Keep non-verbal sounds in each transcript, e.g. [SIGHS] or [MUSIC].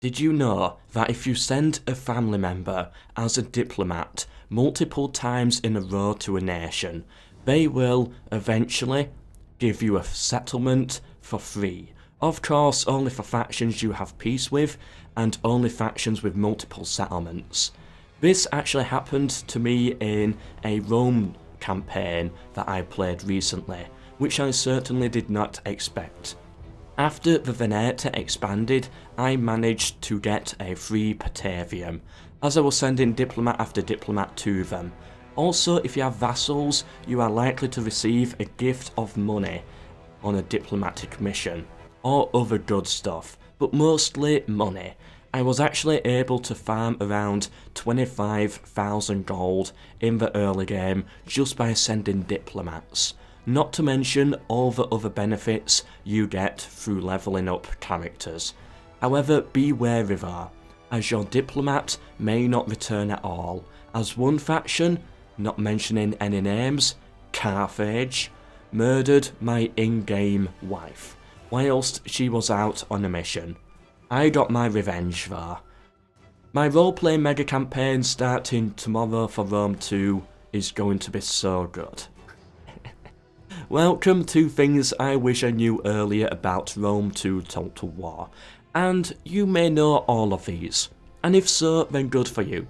Did you know that if you send a family member as a diplomat multiple times in a row to a nation, they will eventually give you a settlement for free? Of course, only for factions you have peace with, and only factions with multiple settlements. This actually happened to me in a Rome campaign that I played recently, which I certainly did not expect. After the Veneta expanded, I managed to get a free Patavium, as I was sending diplomat after diplomat to them. Also, if you have vassals, you are likely to receive a gift of money on a diplomatic mission, or other good stuff, but mostly money. I was actually able to farm around 25,000 gold in the early game just by sending diplomats not to mention all the other benefits you get through leveling up characters. However, be wary though, as your diplomat may not return at all, as one faction, not mentioning any names, Carthage, murdered my in-game wife, whilst she was out on a mission. I got my revenge though. My roleplay mega campaign starting tomorrow for Rome 2 is going to be so good. Welcome to things I wish I knew earlier about Rome 2 Total War, and you may know all of these, and if so, then good for you.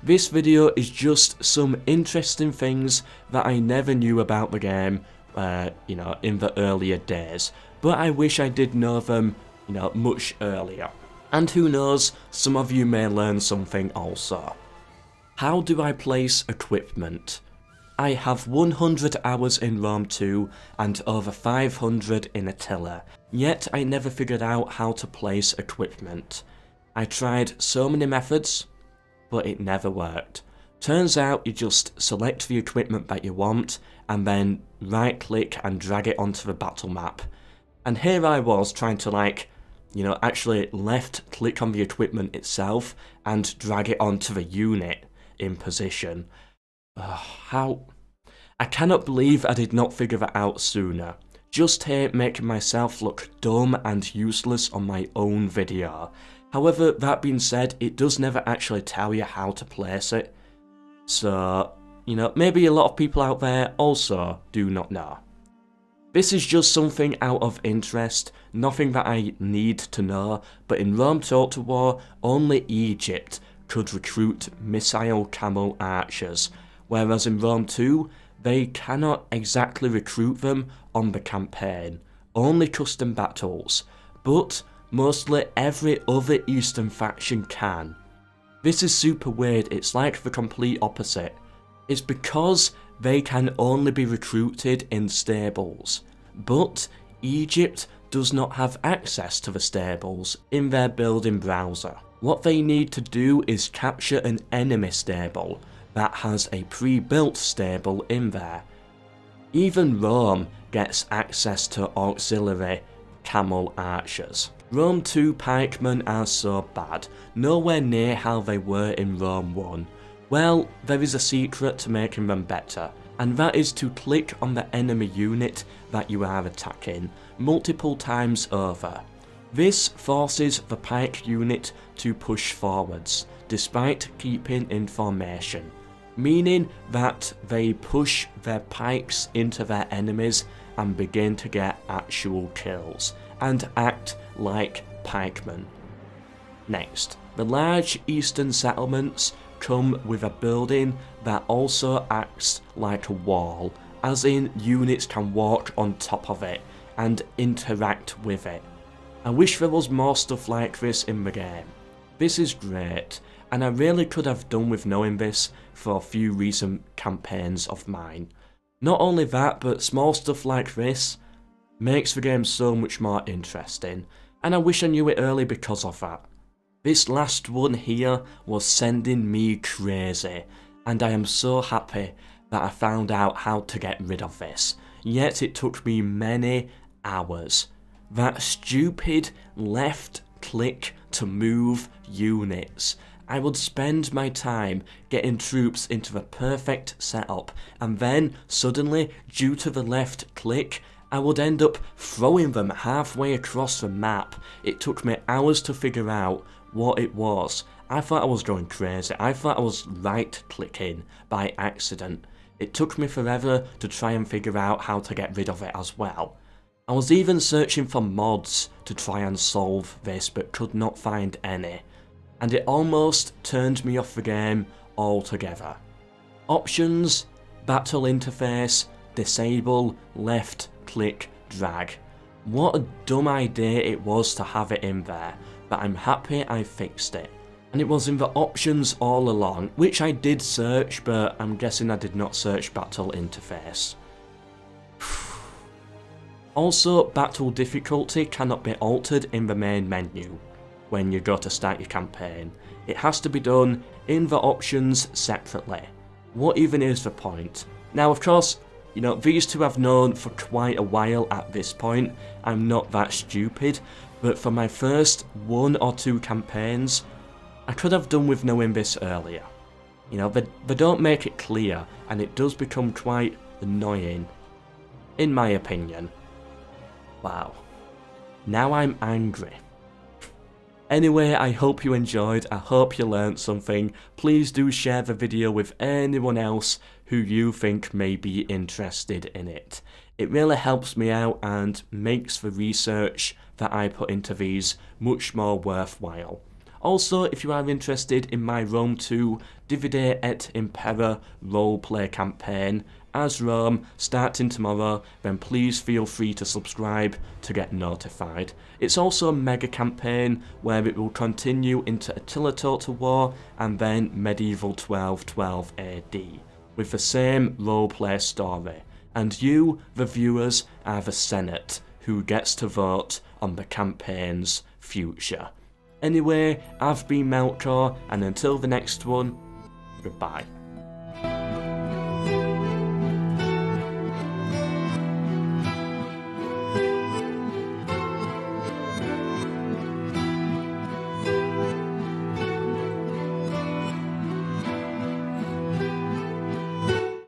This video is just some interesting things that I never knew about the game, uh, you know, in the earlier days, but I wish I did know them, you know, much earlier. And who knows, some of you may learn something also. How do I place equipment? I have 100 hours in Rome 2 and over 500 in Attila, yet I never figured out how to place equipment. I tried so many methods, but it never worked. Turns out you just select the equipment that you want and then right click and drag it onto the battle map. And here I was trying to like, you know, actually left click on the equipment itself and drag it onto the unit in position. Uh, how... I cannot believe I did not figure that out sooner. Just here making myself look dumb and useless on my own video. However, that being said, it does never actually tell you how to place it. So, you know, maybe a lot of people out there also do not know. This is just something out of interest, nothing that I need to know, but in Rome Total War, only Egypt could recruit missile camel archers, whereas in Rome 2, they cannot exactly recruit them on the campaign, only custom battles, but mostly every other Eastern faction can. This is super weird, it's like the complete opposite. It's because they can only be recruited in stables, but Egypt does not have access to the stables in their building browser. What they need to do is capture an enemy stable, that has a pre-built stable in there. Even Rome gets access to auxiliary camel archers. Rome 2 pikemen are so bad, nowhere near how they were in Rome 1. Well, there is a secret to making them better, and that is to click on the enemy unit that you are attacking multiple times over. This forces the pike unit to push forwards, despite keeping in formation meaning that they push their pikes into their enemies and begin to get actual kills, and act like pikemen. Next, the large eastern settlements come with a building that also acts like a wall, as in units can walk on top of it and interact with it. I wish there was more stuff like this in the game. This is great, and I really could have done with knowing this for a few recent campaigns of mine. Not only that, but small stuff like this makes the game so much more interesting, and I wish I knew it early because of that. This last one here was sending me crazy, and I am so happy that I found out how to get rid of this, yet it took me many hours. That stupid left click to move units I would spend my time getting troops into the perfect setup, and then, suddenly, due to the left click, I would end up throwing them halfway across the map. It took me hours to figure out what it was. I thought I was going crazy. I thought I was right clicking by accident. It took me forever to try and figure out how to get rid of it as well. I was even searching for mods to try and solve this but could not find any. And it almost turned me off the game altogether. Options, battle interface, disable, left, click, drag. What a dumb idea it was to have it in there, but I'm happy I fixed it. And it was in the options all along, which I did search, but I'm guessing I did not search battle interface. [SIGHS] also, battle difficulty cannot be altered in the main menu when you go to start your campaign. It has to be done in the options separately. What even is the point? Now, of course, you know, these two I've known for quite a while at this point. I'm not that stupid, but for my first one or two campaigns, I could have done with knowing this earlier. You know, they, they don't make it clear, and it does become quite annoying. In my opinion. Wow. Now I'm angry. Anyway, I hope you enjoyed, I hope you learned something. Please do share the video with anyone else who you think may be interested in it. It really helps me out and makes the research that I put into these much more worthwhile. Also, if you are interested in my Rome 2 Divide et Impera roleplay campaign as Rome starting tomorrow, then please feel free to subscribe to get notified. It's also a mega campaign where it will continue into Attila Total War and then Medieval 1212 AD, with the same roleplay story. And you, the viewers, are the Senate, who gets to vote on the campaign's future. Anyway, I've been Melkor, and until the next one, goodbye.